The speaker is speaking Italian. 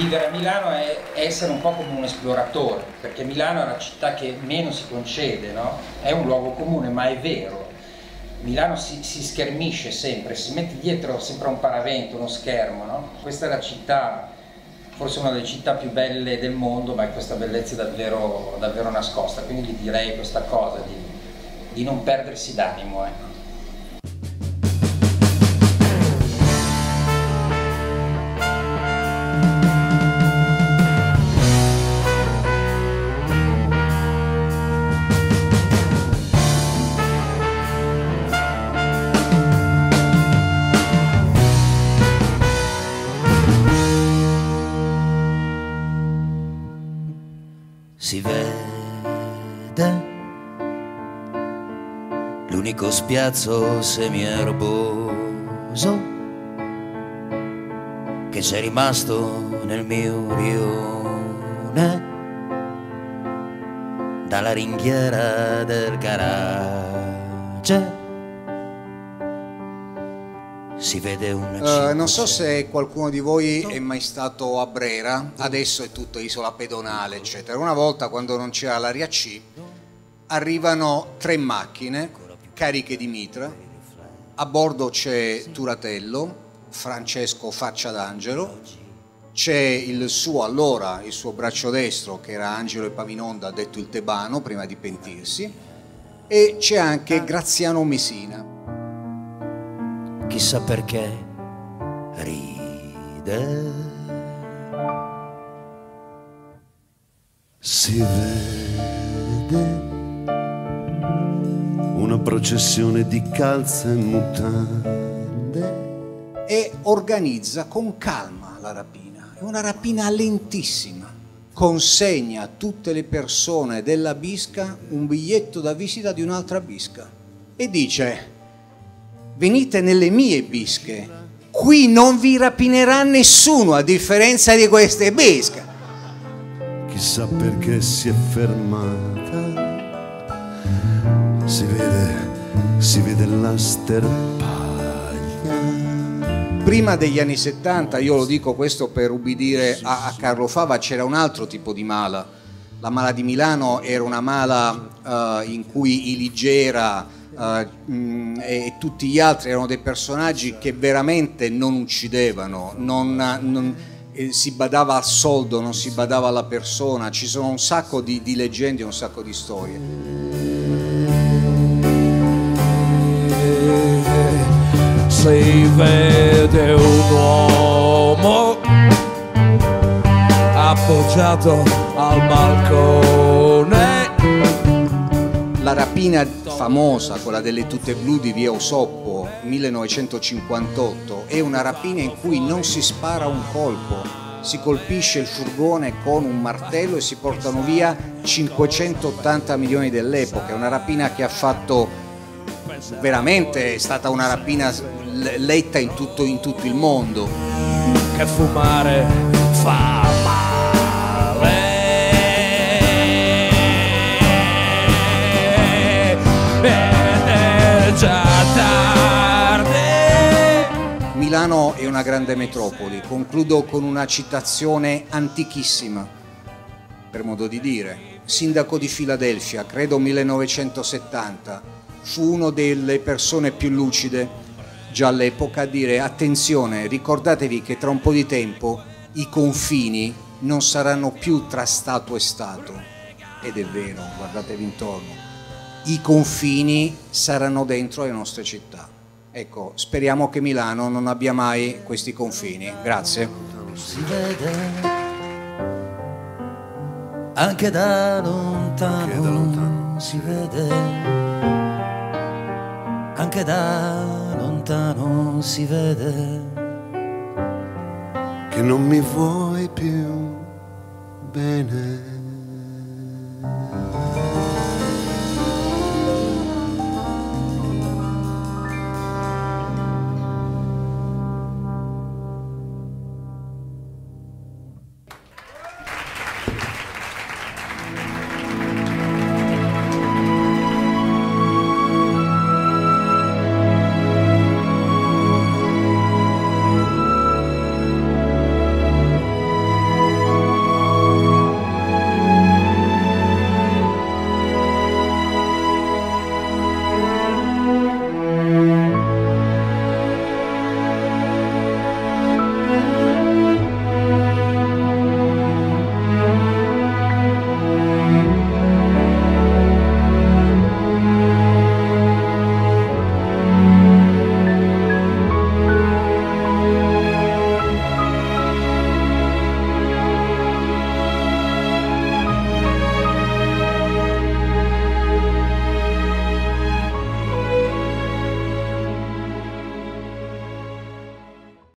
vivere a Milano è essere un po' come un esploratore, perché Milano è la città che meno si concede, no? È un luogo comune, ma è vero. Milano si, si schermisce sempre, si mette dietro sempre un paravento, uno schermo, no? Questa è la città, forse una delle città più belle del mondo, ma questa bellezza è davvero, davvero nascosta, quindi gli direi questa cosa di, di non perdersi d'animo. Ecco. Si vede. L'unico spiazzo semierboso che c'è rimasto nel mio rione. Dalla ringhiera del garage si vede una uh, non so se qualcuno di voi è mai stato a Brera, adesso è tutto isola pedonale, eccetera. Una volta quando non c'era l'area C, arrivano tre macchine cariche di mitra, a bordo c'è Turatello, Francesco Faccia d'Angelo, c'è il suo allora, il suo braccio destro, che era Angelo Epaminonda, detto il Tebano, prima di pentirsi, e c'è anche Graziano Mesina chissà perché ride. Si vede una processione di calze e mutande e organizza con calma la rapina. È una rapina lentissima. Consegna a tutte le persone della bisca un biglietto da visita di un'altra bisca e dice venite nelle mie bische, qui non vi rapinerà nessuno a differenza di queste bische. Chissà perché si è fermata, si vede, si vede la sterpaglia. Prima degli anni 70, io lo dico questo per ubbidire a, a Carlo Fava, c'era un altro tipo di mala. La mala di Milano era una mala uh, in cui i Ligera, uh, e tutti gli altri erano dei personaggi che veramente non uccidevano, non, non, eh, si badava al soldo, non si badava alla persona, ci sono un sacco di, di leggende, un sacco di storie. si vede un uomo appoggiato al balcone la rapina famosa, quella delle tute blu di via Osoppo 1958, è una rapina in cui non si spara un colpo, si colpisce il furgone con un martello e si portano via 580 milioni dell'epoca. È una rapina che ha fatto veramente, è stata una rapina letta in tutto, in tutto il mondo. Che fumare fa Milano è una grande metropoli. Concludo con una citazione antichissima, per modo di dire. Sindaco di Filadelfia, credo 1970, fu una delle persone più lucide già all'epoca a dire attenzione, ricordatevi che tra un po' di tempo i confini non saranno più tra Stato e Stato. Ed è vero, guardatevi intorno. I confini saranno dentro le nostre città. Ecco, speriamo che Milano non abbia mai questi confini. Grazie. Si vede anche da lontano, anche da lontano. si vede anche da lontano si vede che non mi vuoi più bene.